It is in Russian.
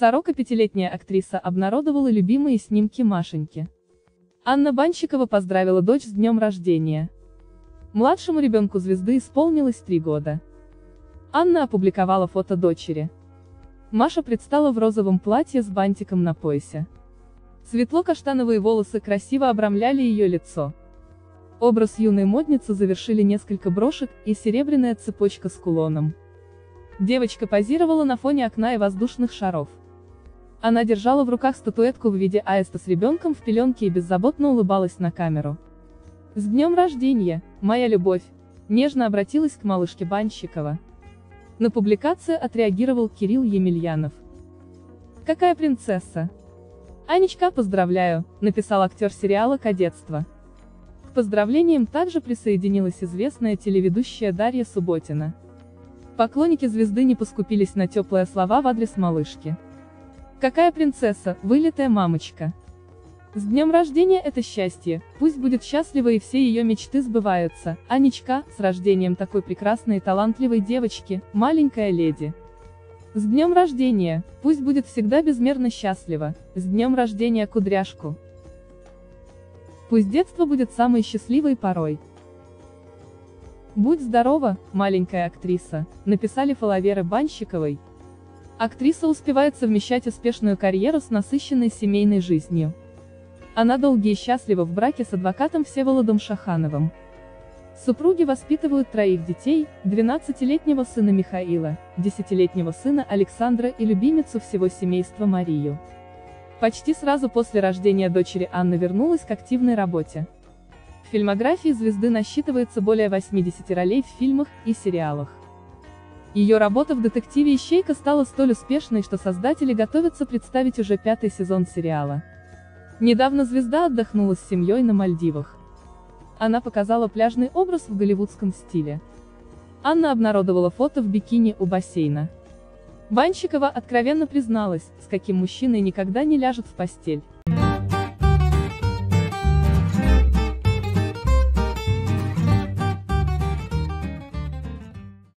45-летняя актриса обнародовала любимые снимки Машеньки. Анна Банщикова поздравила дочь с днем рождения. Младшему ребенку звезды исполнилось три года. Анна опубликовала фото дочери. Маша предстала в розовом платье с бантиком на поясе. Светло-каштановые волосы красиво обрамляли ее лицо. Образ юной модницы завершили несколько брошек и серебряная цепочка с кулоном. Девочка позировала на фоне окна и воздушных шаров. Она держала в руках статуэтку в виде аиста с ребенком в пеленке и беззаботно улыбалась на камеру. «С днем рождения, моя любовь!» Нежно обратилась к малышке Банщикова. На публикацию отреагировал Кирилл Емельянов. «Какая принцесса!» «Анечка, поздравляю», написал актер сериала «Кадетство». К поздравлениям также присоединилась известная телеведущая Дарья Субботина. Поклонники звезды не поскупились на теплые слова в адрес малышки. Какая принцесса, вылитая мамочка. С днем рождения это счастье, пусть будет счастлива и все ее мечты сбываются, Анечка, с рождением такой прекрасной и талантливой девочки, маленькая леди. С днем рождения, пусть будет всегда безмерно счастлива, с днем рождения кудряшку. Пусть детство будет самой счастливой порой. Будь здорова, маленькая актриса, написали фоловеры Банщиковой, Актриса успевает совмещать успешную карьеру с насыщенной семейной жизнью. Она долги и счастлива в браке с адвокатом Всеволодом Шахановым. Супруги воспитывают троих детей, 12-летнего сына Михаила, 10-летнего сына Александра и любимицу всего семейства Марию. Почти сразу после рождения дочери Анна вернулась к активной работе. В фильмографии звезды насчитывается более 80 ролей в фильмах и сериалах. Ее работа в детективе «Ищейка» стала столь успешной, что создатели готовятся представить уже пятый сезон сериала. Недавно звезда отдохнула с семьей на Мальдивах. Она показала пляжный образ в голливудском стиле. Анна обнародовала фото в бикини у бассейна. Банщикова откровенно призналась, с каким мужчиной никогда не ляжет в постель.